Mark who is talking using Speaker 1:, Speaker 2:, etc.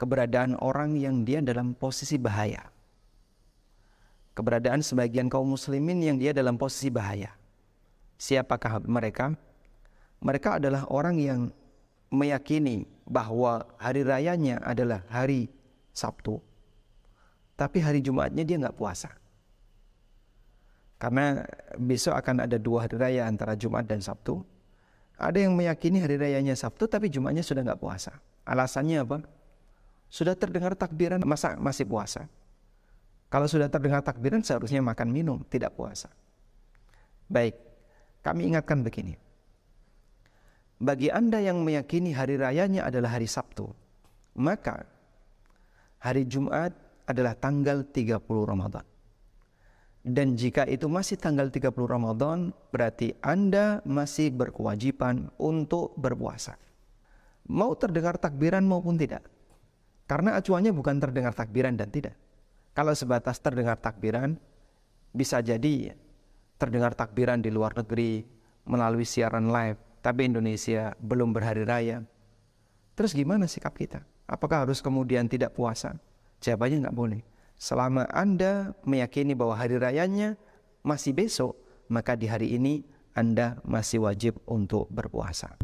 Speaker 1: keberadaan orang yang dia dalam posisi bahaya. Keberadaan sebagian kaum muslimin yang dia dalam posisi bahaya. Siapakah mereka? Mereka adalah orang yang meyakini bahwa hari rayanya adalah hari Sabtu. Tapi hari Jumatnya dia nggak puasa. Karena besok akan ada dua hari raya antara Jumat dan Sabtu. Ada yang meyakini hari rayanya Sabtu tapi Jumatnya sudah nggak puasa. Alasannya apa? Sudah terdengar takbiran masa masih puasa. Kalau sudah terdengar takbiran seharusnya makan minum, tidak puasa. Baik, kami ingatkan begini. Bagi Anda yang meyakini hari rayanya adalah hari Sabtu, maka hari Jumat adalah tanggal 30 Ramadan. Dan jika itu masih tanggal 30 Ramadan, berarti Anda masih berkewajiban untuk berpuasa. Mau terdengar takbiran maupun tidak. Karena acuannya bukan terdengar takbiran dan tidak. Kalau sebatas terdengar takbiran, bisa jadi terdengar takbiran di luar negeri melalui siaran live, tapi Indonesia belum berhari raya. Terus gimana sikap kita? Apakah harus kemudian tidak puasa? Jawabannya nggak boleh. Selama Anda meyakini bahwa hari rayanya masih besok, maka di hari ini Anda masih wajib untuk berpuasa.